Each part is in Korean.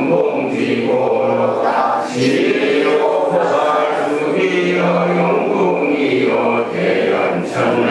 공공지고 지옥 살수기여 영궁이여 대연천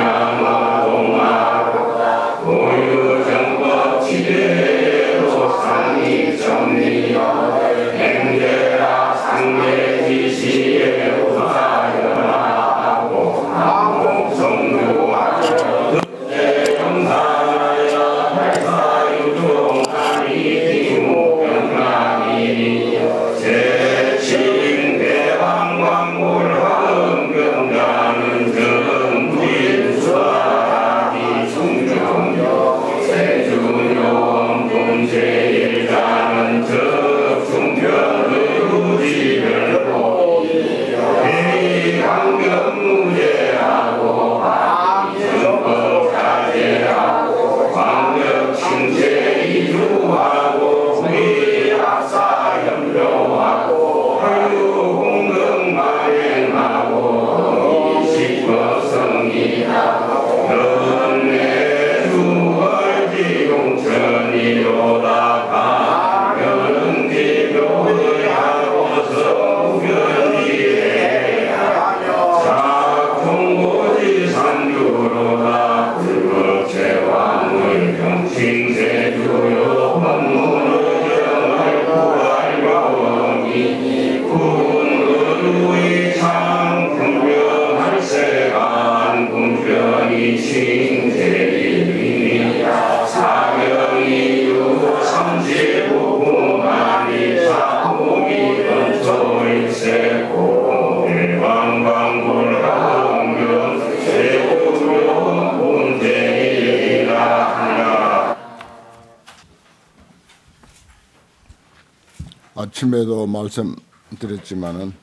아침에도 말씀드렸지만은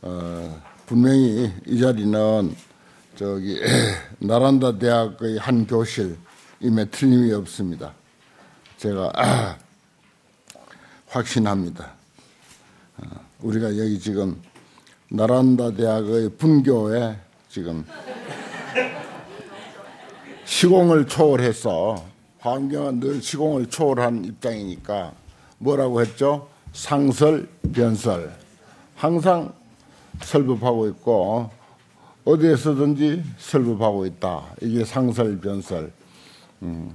어, 분명히 이 자리는 저기 나란다 대학의 한 교실임에 틀림이 없습니다. 제가 아, 확신합니다. 어, 우리가 여기 지금 나란다 대학의 분교에 지금 시공을 초월해서 환경은 늘 시공을 초월한 입장이니까 뭐라고 했죠? 상설, 변설. 항상 설법하고 있고 어디에서든지 설법하고 있다. 이게 상설, 변설. 음,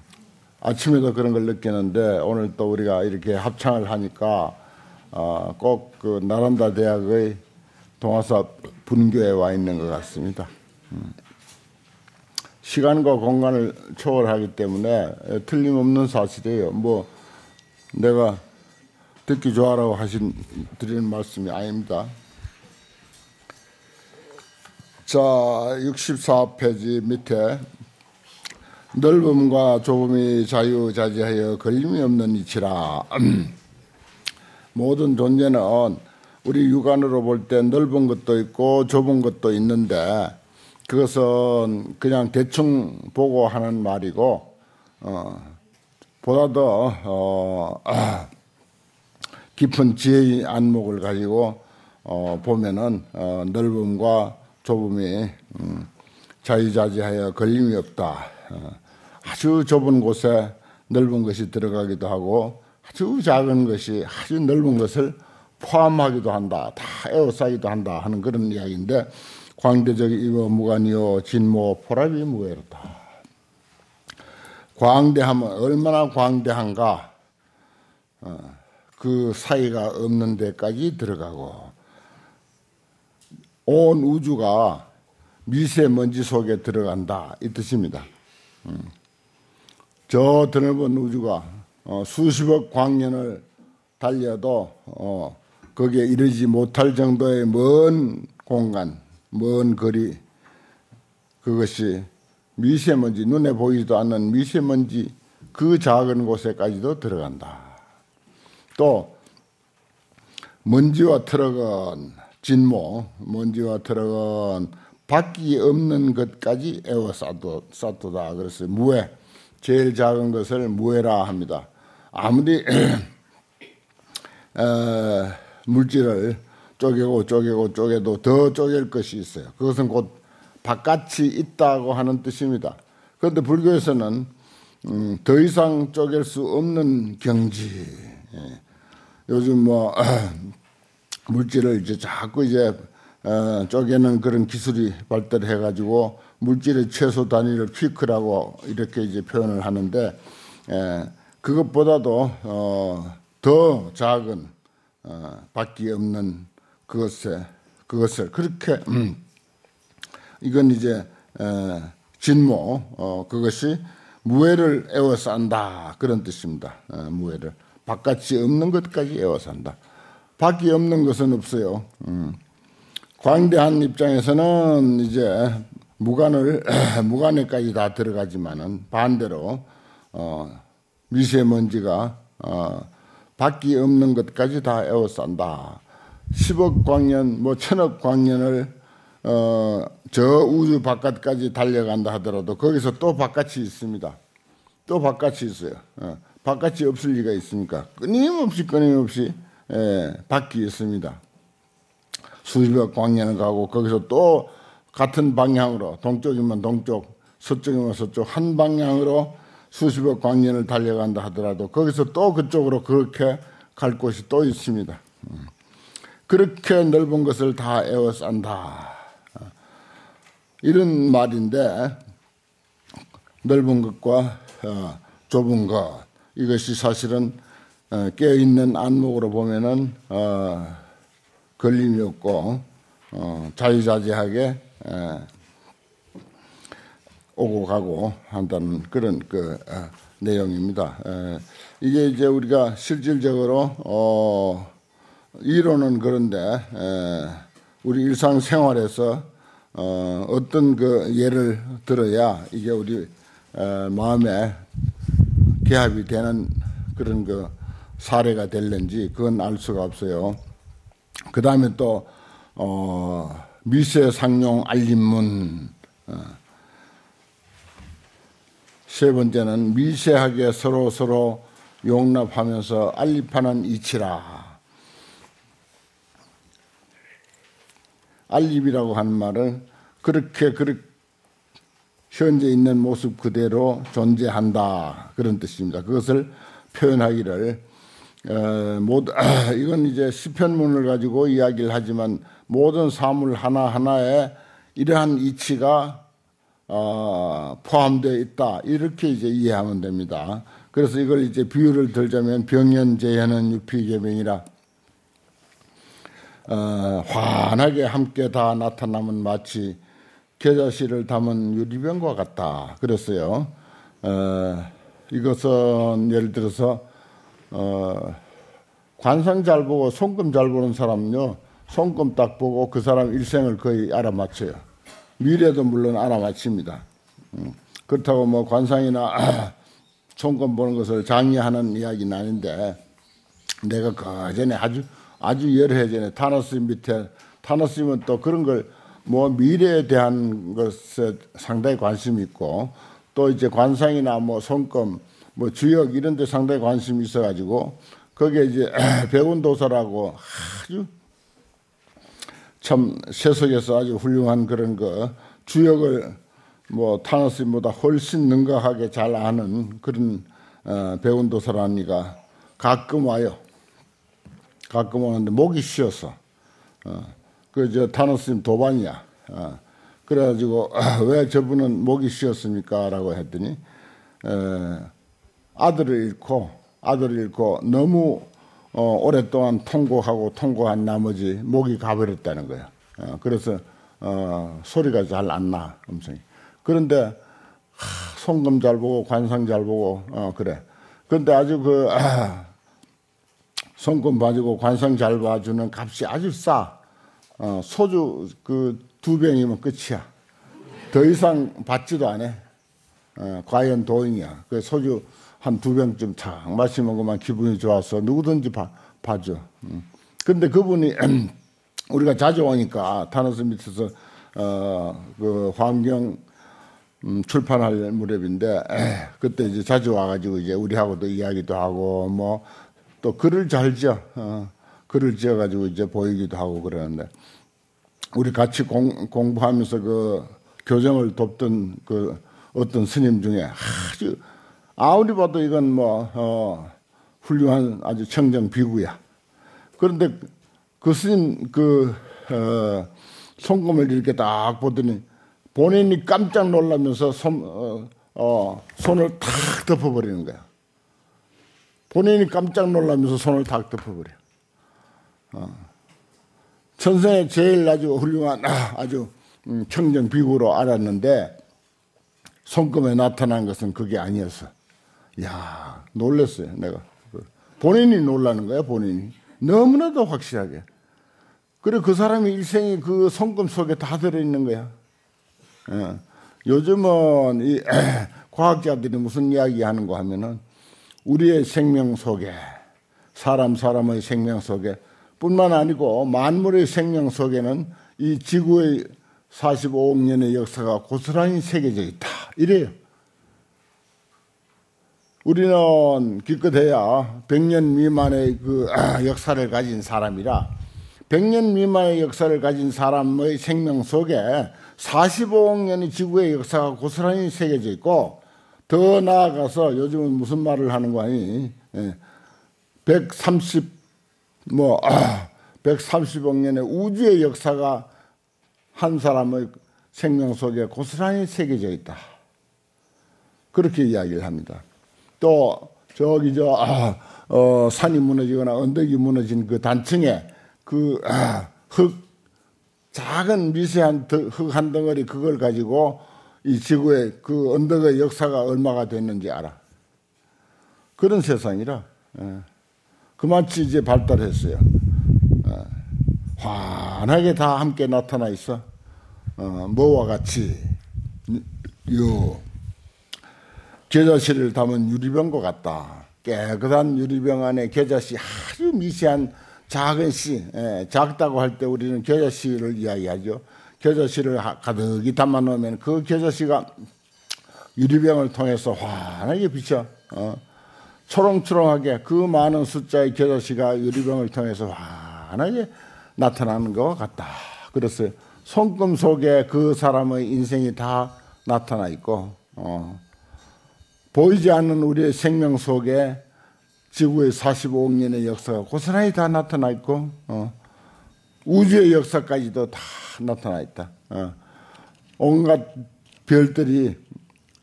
아침에도 그런 걸 느끼는데 오늘 또 우리가 이렇게 합창을 하니까 어, 꼭그 나란다 대학의 동아사 분교에 와 있는 것 같습니다. 음. 시간과 공간을 초월하기 때문에 틀림없는 사실이에요. 뭐 내가 듣기 좋아라고 하신 드리는 말씀이 아닙니다. 자, 64페이지 밑에 넓음과 좁음이 자유자재하여 걸림이 없는 이치라. 모든 존재는 우리 육안으로 볼 때 넓은 것도 있고 좁은 것도 있는데 그것은 그냥 대충 보고 하는 말이고 어, 보다 더 어, 아, 깊은 지혜의 안목을 가지고 어, 보면은 어, 넓음과 좁음이 음, 자유자재하여 걸림이 없다. 어, 아주 좁은 곳에 넓은 것이 들어가기도 하고 아주 작은 것이 아주 넓은 것을 포함하기도 한다. 다 에워싸기도 한다 하는 그런 이야기인데 광대적 이거 무관이요 진모 포랍이 무외롭다. 광대하면 얼마나 광대한가 어, 그 사이가 없는 데까지 들어가고 온 우주가 미세먼지 속에 들어간다 이 뜻입니다. 음. 저 드넓은 우주가 어, 수십억 광년을 달려도 어, 거기에 이르지 못할 정도의 먼 공간 먼 거리 그것이 미세먼지 눈에 보이지도 않는 미세먼지 그 작은 곳에까지도 들어간다. 또 먼지와 트럭은 진모 먼지와 트럭은 바퀴 없는 것까지 에워 쌓도, 쌓도다. 그래서 무해 제일 작은 것을 무해라 합니다. 아무리 어, 물질을 쪼개고 쪼개고 쪼개도 더 쪼갤 것이 있어요. 그것은 곧 바깥이 있다고 하는 뜻입니다. 그런데 불교에서는 음, 더 이상 쪼갤 수 없는 경지. 예. 요즘 뭐 물질을 이제 자꾸 이제 어, 쪼개는 그런 기술이 발달해 가지고 물질의 최소 단위를 퀴크라고 이렇게 이제 표현을 하는데 에, 그것보다도 어, 더 작은 어, 밖에 없는 그것에 그것을 그렇게 음, 이건 이제 에, 진모 어, 그것이 무해를 애워 산다 그런 뜻입니다. 에, 무해를 바깥이 없는 것까지 애워 산다. 밖이 없는 것은 없어요. 음. 광대한 입장에서는 이제 무관을 무관에까지 다 들어가지만은 반대로 어, 미세먼지가 어, 밖이 없는 것까지 다 에워싼다. 10억 광년, 뭐 천억 광년을 어, 저 우주 바깥까지 달려간다 하더라도 거기서 또 바깥이 있습니다. 또 바깥이 있어요. 어, 바깥이 없을 리가 있습니까? 끊임없이 끊임없이 예, 밖이 있습니다. 수십억 광년을 가고 거기서 또 같은 방향으로 동쪽이면 동쪽, 서쪽이면 서쪽 한 방향으로 수십억 광년을 달려간다 하더라도 거기서 또 그쪽으로 그렇게 갈 곳이 또 있습니다. 음. 그렇게 넓은 것을 다 에워싼다. 이런 말인데 넓은 것과 어, 좁은 것 이것이 사실은 어, 깨어 있는 안목으로 보면은 어, 걸림이 없고 자유자재하게 오고 가고 한다는 그런 그 내용입니다. 이게 이제 우리가 실질적으로 어 이론은 그런데 에, 우리 일상 생활에서 어, 어떤 그 예를 들어야 이게 우리 에, 마음에 개합이 되는 그런 그 사례가 될는지 그건 알 수가 없어요. 그 다음에 또 어, 미세상용 알림문 어. 세 번째는 미세하게 서로 서로 용납하면서 알립하는 이치라. 알립이라고 하는 말은 그렇게 그렇게 현재 있는 모습 그대로 존재한다 그런 뜻입니다. 그것을 표현하기를 어, 모두 이건 이제 시편문을 가지고 이야기를 하지만 모든 사물 하나 하나에 이러한 이치가 어, 포함되어 있다 이렇게 이제 이해하면 됩니다. 그래서 이걸 이제 비유를 들자면 병연 재현은 유피계명이라 어, 환하게 함께 다 나타나면 마치 겨자씨를 담은 유리병과 같다. 그랬어요. 어, 이것은 예를 들어서 어, 관상 잘 보고 손금 잘 보는 사람은요. 손금 딱 보고 그 사람 일생을 거의 알아맞혀요. 미래도 물론 알아맞힙니다. 음, 그렇다고 뭐 관상이나 손금 보는 것을 장려하는 이야기는 아닌데 내가 그 전에 아주 아주 여러 해 전에 타너스 밑에 타너스면 또 그런 걸 뭐 미래에 대한 것에 상당히 관심이 있고 또 이제 관상이나 뭐 손금 뭐 주역 이런 데 상당히 관심이 있어 가지고 거기에 이제 백운도서라고 아주 참 세속에서 아주 훌륭한 그런 거 주역을 뭐 타너스보다 훨씬 능가하게 잘 아는 그런 어, 배운도서라니가 가끔 와요. 가끔 오는데 목이 쉬어서 어, 그 저 타노스님 도반이야. 어, 그래가지고 왜 저분은 목이 쉬었습니까?라고 했더니 에, 아들을 잃고 아들을 잃고 너무 어, 오랫동안 통곡하고 통곡한 나머지 목이 가버렸다는 거예요. 어, 그래서 어, 소리가 잘 안 나, 음성이. 그런데 하, 송금 잘 보고 관상 잘 보고 어, 그래. 그런데 아주 그 아, 손금 봐주고 관상 잘 봐주는 값이 아주 싸. 어, 소주 그 두 병이면 끝이야. 더 이상 받지도 않아. 어, 과연 도인이야. 그 소주 한 두 병쯤 탁 마시면 그만 기분이 좋아서 누구든지 봐, 봐줘. 음. 근데 그분이 우리가 자주 오니까 타노스 밑에서 어, 그 환경 음, 출판할 무렵인데 에, 그때 이제 자주 와가지고 이제 우리하고도 이야기도 하고 뭐 또 글을 잘 지어 어, 글을 지어가지고 이제 보이기도 하고 그러는데 우리 같이 공, 공부하면서 그 교정을 돕던 그 어떤 스님 중에 아주 아무리 봐도 이건 뭐 어, 훌륭한 아주 청정 비구야. 그런데 그 스님 그 어, 손금을 이렇게 딱 보더니 본인이 깜짝 놀라면서 손, 어, 어, 손을 탁 덮어버리는 거야. 본인이 깜짝 놀라면서 손을 탁 덮어버려. 어. 천생에 제일 아주 훌륭한 아주 음, 청정 비구로 알았는데 손금에 나타난 것은 그게 아니었어. 야 놀랐어요 내가. 본인이 놀라는 거야 본인이. 너무나도 확실하게. 그래 그 사람의 일생이 그 손금 속에 다 들어있는 거야. 예. 요즘은 이 과학자들이 무슨 이야기 하는 거 하면은 우리의 생명 속에 사람 사람의 생명 속에 뿐만 아니고 만물의 생명 속에는 이 지구의 45억 년의 역사가 고스란히 새겨져 있다. 이래요. 우리는 기껏해야 100년 미만의 그 역사를 가진 사람이라 100년 미만의 역사를 가진 사람의 생명 속에 45억 년의 지구의 역사가 고스란히 새겨져 있고 더 나아가서 요즘은 무슨 말을 하는 거 아니? 130, 예. 뭐, 130억 년의 우주의 역사가 한 사람의 생명 속에 고스란히 새겨져 있다. 그렇게 이야기를 합니다. 또, 저기, 저, 아, 어, 산이 무너지거나 언덕이 무너진 그 단층에 그, 아, 흙, 작은 미세한 흙 한 덩어리 그걸 가지고 이 지구의 그 언덕의 역사가 얼마가 됐는지 알아. 그런 세상이라. 예. 그만치 이제 발달했어요. 예. 환하게 다 함께 나타나 있어. 어, 뭐와 같이 요 제자실을 담은 유리병과 같다. 깨끗한 유리병 안에 겨자씨 아주 미세한 작은 씨, 예, 작다고 할 때 우리는 겨자씨를 이야기하죠. 겨자씨를 가득히 담아 놓으면 그 겨자씨가 유리병을 통해서 환하게 비쳐 어, 초롱초롱하게 그 많은 숫자의 겨자씨가 유리병을 통해서 환하게 나타나는 것 같다. 그랬어요. 손금 속에 그 사람의 인생이 다 나타나 있고 어, 보이지 않는 우리의 생명 속에 지구의 45억 년의 역사가 고스란히 다 나타나 있고 어, 우주의 역사까지도 다 나타나 있다. 어, 온갖 별들이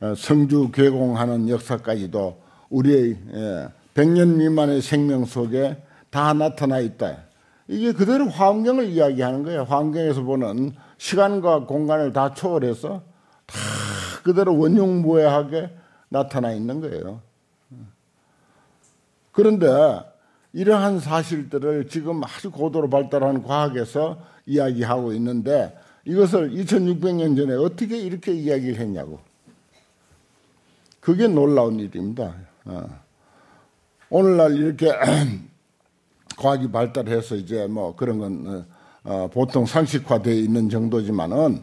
어, 성주 괴공하는 역사까지도 우리의 예, 100년 미만의 생명 속에 다 나타나 있다. 이게 그대로 환경을 이야기하는 거예요. 환경에서 보는 시간과 공간을 다 초월해서 다 그대로 원흉무해하게 나타나 있는 거예요. 그런데 이러한 사실들을 지금 아주 고도로 발달한 과학에서 이야기하고 있는데 이것을 2600년 전에 어떻게 이렇게 이야기를 했냐고. 그게 놀라운 일입니다. 어. 오늘날 이렇게 과학이 발달해서 이제 뭐 그런 건 어, 보통 상식화되어 있는 정도지만은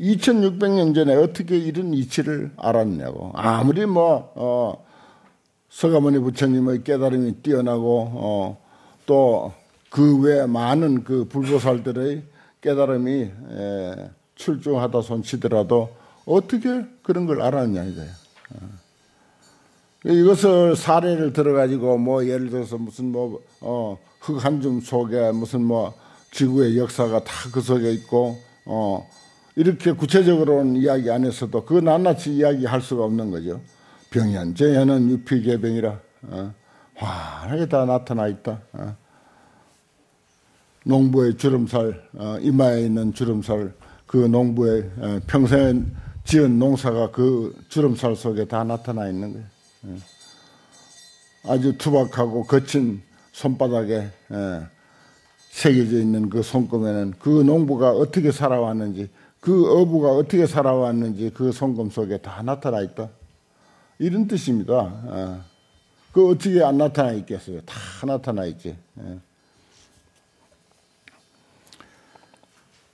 2600년 전에 어떻게 이런 이치를 알았냐고. 아무리 뭐, 어, 서가모니 부처님의 깨달음이 뛰어나고, 어, 또 그 외 많은 그 불보살들의 깨달음이 에, 출중하다 손치더라도 어떻게 그런 걸 알았냐 이거예요. 어. 이것을 사례를 들어가지고 뭐 예를 들어서 무슨 뭐, 어, 흙한줌 속에 무슨 뭐 지구의 역사가 다 그 속에 있고, 어, 이렇게 구체적으로는 이야기 안 했어도 그 낱낱이 이야기할 수가 없는 거죠. 병현, 재현은 유피개병이라 어, 환하게 다 나타나 있다. 어. 농부의 주름살, 어, 이마에 있는 주름살, 그 농부의 어, 평생에 지은 농사가 그 주름살 속에 다 나타나 있는 거예요. 어. 아주 투박하고 거친 손바닥에 어, 새겨져 있는 그 손금에는 그 농부가 어떻게 살아왔는지 그 어부가 어떻게 살아왔는지 그 성금 속에 다 나타나 있다. 이런 뜻입니다. 어. 그 어떻게 안 나타나 있겠어요? 다 나타나 있지. 예.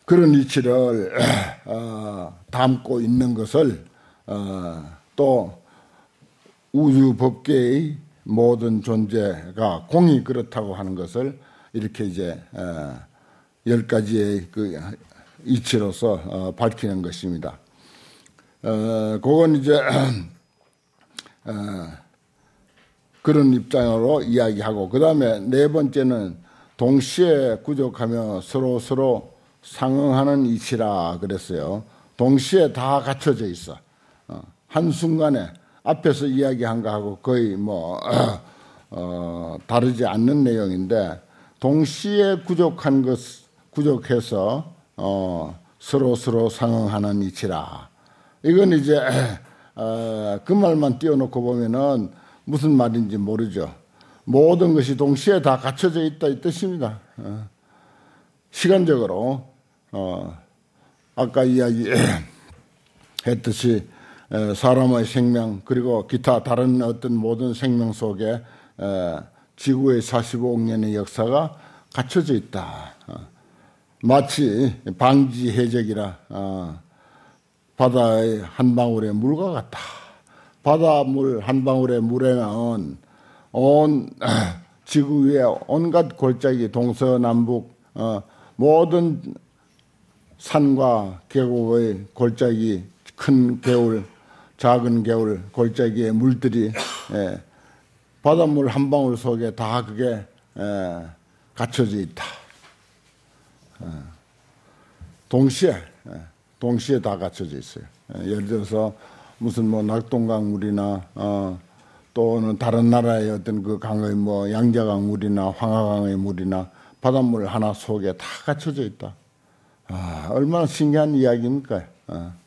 그런 이치를 어, 담고 있는 것을 어, 또 우주 법계의 모든 존재가 공이 그렇다고 하는 것을 이렇게 이제 어, 열 가지의 그 이치로서 어, 밝히는 것입니다. 어, 그건 이제 어, 그런 입장으로 이야기하고 그 다음에 네 번째는 동시에 구족하며 서로 서로 상응하는 이치라 그랬어요. 동시에 다 갖춰져 있어. 어, 한 순간에 앞에서 이야기한 거하고 거의 뭐 어, 다르지 않는 내용인데 동시에 구족한 것 구족해서 어, 서로 서로 상응하는 이치라. 이건 이제 어, 그 말만 띄워놓고 보면은 무슨 말인지 모르죠. 모든 것이 동시에 다 갖춰져 있다 이 뜻입니다. 어, 시간적으로 어, 아까 이야기했듯이 사람의 생명 그리고 기타 다른 어떤 모든 생명 속에 지구의 45억 년의 역사가 갖춰져 있다. 어, 마치 방지 해적이라 어, 바다의 한 방울의 물과 같다. 바닷물 한 방울의 물에는 온 지구 위에 온갖 골짜기 동서남북 어, 모든 산과 계곡의 골짜기 큰 개울 작은 개울 골짜기의 물들이 예, 바닷물 한 방울 속에 다 그게 예, 갖춰져 있다. 어. 동시에 예, 동시에 다 갖춰져 있어요. 예, 예를 들어서 무슨 뭐 낙동강 물이나 어, 또는 다른 나라의 어떤 그 강의 뭐 양자강 물이나 황하강의 물이나 바닷물 하나 속에 다 갖춰져 있다. 아, 얼마나 신기한 이야기입니까? 어.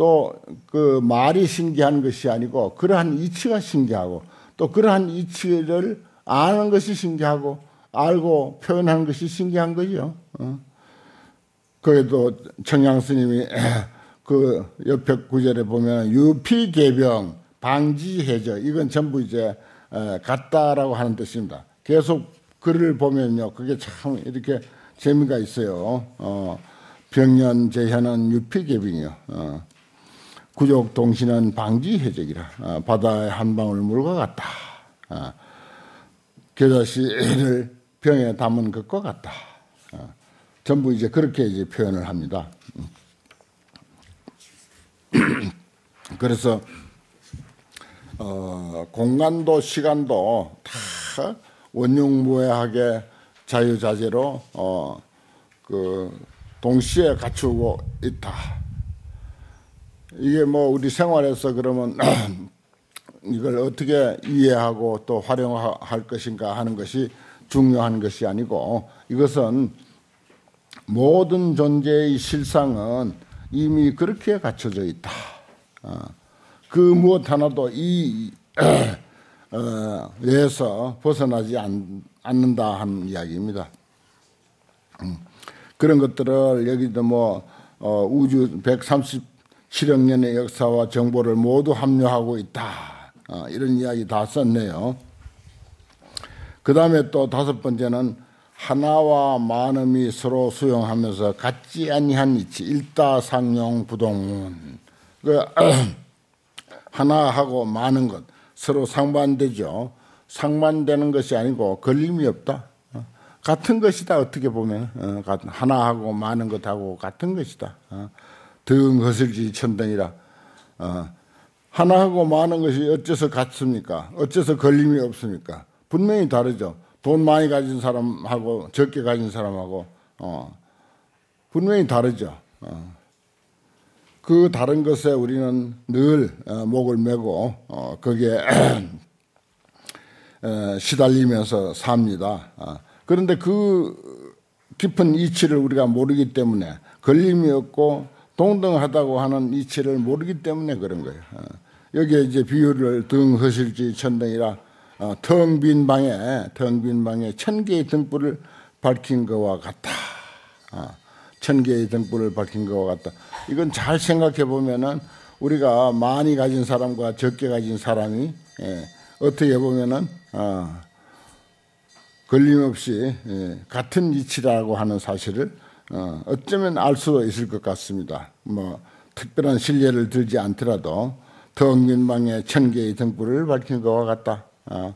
또 그 말이 신기한 것이 아니고 그러한 이치가 신기하고 또 그러한 이치를 아는 것이 신기하고 알고 표현하는 것이 신기한 거죠. 어. 그래도 청양 스님이 그 옆에 구절에 보면 유피 개병 방지 해저 이건 전부 이제 에, 같다라고 하는 뜻입니다. 계속 글을 보면요, 그게 참 이렇게 재미가 있어요. 어, 병년 재현은 유피개빙이요. 어, 구족 동신은 방지 해적이라. 어, 바다의 한 방울 물과 같다. 어, 겨자씨를 병에 담은 것과 같다. 어, 전부 이제 그렇게 이제 표현을 합니다. 그래서 어, 공간도 시간도 다 원흉무해하게 자유자재로 어, 그 동시에 갖추고 있다. 이게 뭐 우리 생활에서 그러면 이걸 어떻게 이해하고 또 활용할 것인가 하는 것이 중요한 것이 아니고 이것은 모든 존재의 실상은 이미 그렇게 갖춰져 있다. 어, 그 무엇 하나도 이 어, 에서 벗어나지 않, 는다 하는 이야기입니다. 음, 그런 것들을 여기도 뭐 어, 우주 137억 년의 역사와 정보를 모두 합류하고 있다. 어, 이런 이야기 다 썼네요. 그 다음에 또 다섯 번째는 하나와 많음이 서로 수용하면서 같지 아니한 이치 일다상용 부동문 그 하나하고 많은 것 서로 상반되죠. 상반되는 것이 아니고 걸림이 없다. 어, 같은 것이다 어떻게 보면 어, 하나하고 많은 것하고 같은 것이다. 어, 등 허슬지 천등이라 하나하고 많은 것이 어째서 같습니까? 어째서 걸림이 없습니까? 분명히 다르죠. 돈 많이 가진 사람하고 적게 가진 사람하고 어, 분명히 다르죠. 어. 그 다른 것에 우리는 늘 어, 목을 메고 어, 거기에 어, 시달리면서 삽니다. 어. 그런데 그 깊은 이치를 우리가 모르기 때문에 걸림이 없고 동등하다고 하는 이치를 모르기 때문에 그런 거예요. 어. 여기에 이제 비유를 등 허실지 천등이라 어, 텅빈 방에 텅빈 방에 천 개의 등불을 밝힌 것과 같다. 어, 천 개의 등불을 밝힌 것과 같다. 이건 잘 생각해 보면은 우리가 많이 가진 사람과 적게 가진 사람이 예, 어떻게 보면은 어, 걸림없이 예, 같은 이치라고 하는 사실을 어, 어쩌면 알 수도 있을 것 같습니다. 뭐 특별한 신뢰를 들지 않더라도 방에 천 개의 등불을 밝힌 것과 같다. 어,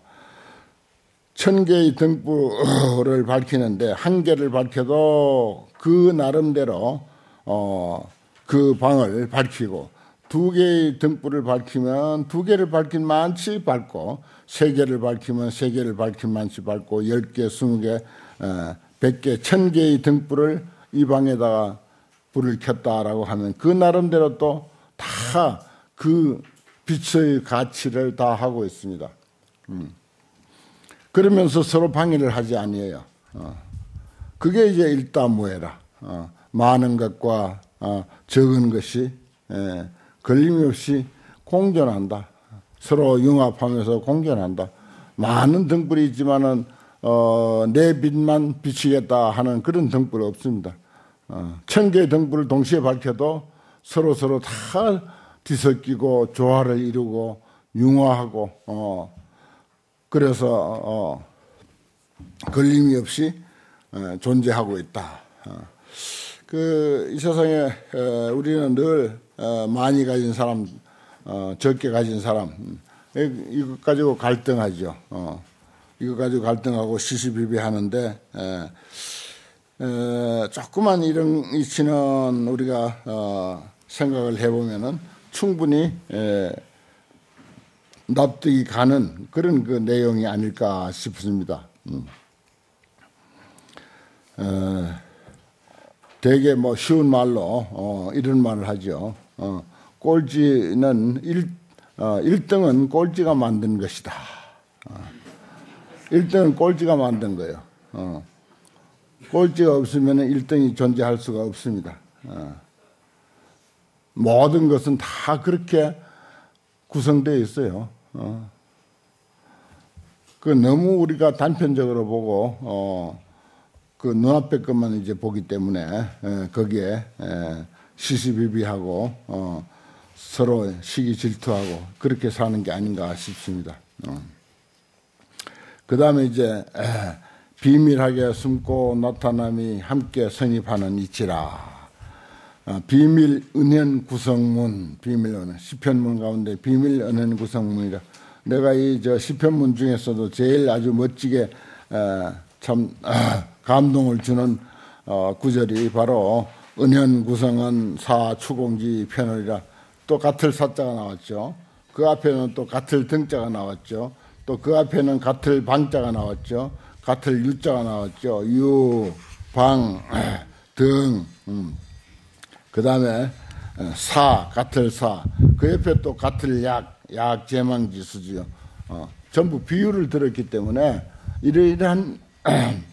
천 개의 등불을 밝히는데 한 개를 밝혀도 그 나름대로 어, 그 방을 밝히고 두 개의 등불을 밝히면 두 개를 밝힌 만치 밝고 세 개를 밝히면 세 개를 밝힌 만치 밝고 열 개, 스무 개, 어, 백 개, 천 개의 등불을 이 방에다가 불을 켰다라고 하면 그 나름대로 또 다 그 빛의 가치를 다 하고 있습니다. 음. 그러면서 서로 방해를 하지 아니에요. 어. 그게 이제 일다무해라. 어. 많은 것과 어, 적은 것이 예, 걸림이 없이 공존한다. 서로 융합하면서 공존한다. 많은 등불이 있지만은 어, 내 빛만 비치겠다 하는 그런 등불 없습니다. 어, 천 개의 등불을 동시에 밝혀도 서로 서로 다 뒤섞이고 조화를 이루고 융화하고 어, 그래서 어, 걸림이 없이 어, 존재하고 있다. 어. 그이 세상에 어, 우리는 늘 어, 많이 가진 사람, 어, 적게 가진 사람 음, 이것 가지고 갈등하죠. 어, 이거 가지고 갈등하고 시시비비하는데 에, 에, 조그만 이런 이치는 우리가 어, 생각을 해보면은 충분히 에, 납득이 가는 그런 그 내용이 아닐까 싶습니다. 음. 어, 되게 뭐 쉬운 말로 어, 이런 말을 하죠. 어, 꼴찌는 일, 어, 1등은 꼴찌가 만든 것이다. 어, 1등은 꼴찌가 만든 거예요. 어, 꼴찌가 없으면 1등이 존재할 수가 없습니다. 어, 모든 것은 다 그렇게 구성되어 있어요. 어. 그 너무 우리가 단편적으로 보고 어, 그 눈앞의 것만 이제 보기 때문에 에, 거기에 에, 시시비비하고 어, 서로 시기 질투하고 그렇게 사는 게 아닌가 싶습니다. 어. 그 다음에 이제 에, 비밀하게 숨고 나타남이 함께 성립하는 이치라. 어, 비밀 은연 구성문 비밀 은연 시편문 가운데 비밀 은연 구성문이라 내가 이 저 시편문 중에서도 제일 아주 멋지게 에, 참 아, 감동을 주는 어, 구절이 바로 은연 구성은 사 추공지 편을이라 또 같을 사자가 나왔죠. 그 앞에는 또 같을 등자가 나왔죠. 또 그 앞에는 같을 방자가 나왔죠. 같을 유자가 나왔죠. 유, 방, 등, 음. 그 다음에 사, 같을 사. 그 옆에 또 같을 약, 약 제망지수지요. 어, 전부 비유를 들었기 때문에 이러이러한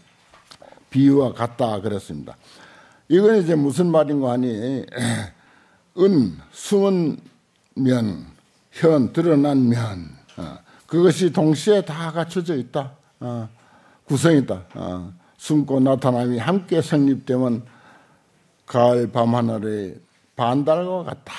비유와 같다 그랬습니다. 이건 이제 무슨 말인가 하니 은 숨은 면, 현 드러난 면 어, 그것이 동시에 다 갖춰져 있다. 어, 구성이다. 어, 숨고 나타남이 함께 성립되면 가을 밤 하늘의 반달과 같다.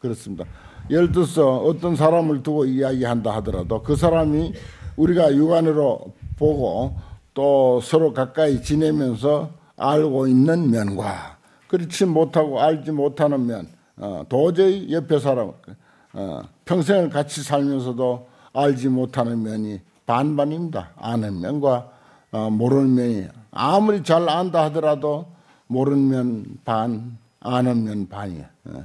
그렇습니다. 예를 들어서 어떤 사람을 두고 이야기한다 하더라도 그 사람이 우리가 육안으로 보고 또 서로 가까이 지내면서 알고 있는 면과 그렇지 못하고 알지 못하는 면, 어, 도저히 옆에 사람, 어, 평생을 같이 살면서도 알지 못하는 면이 반반입니다. 아는 면과 어, 모르는 면이 아무리 잘 안다 하더라도 모르는 면 반, 아는 면 반이야. 예.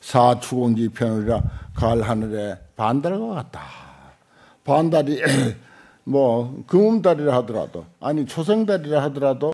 사추공지 편이라 가을 하늘에 반달과 같다. 반달이 뭐 금음달이라 하더라도 아니 초생달이라 하더라도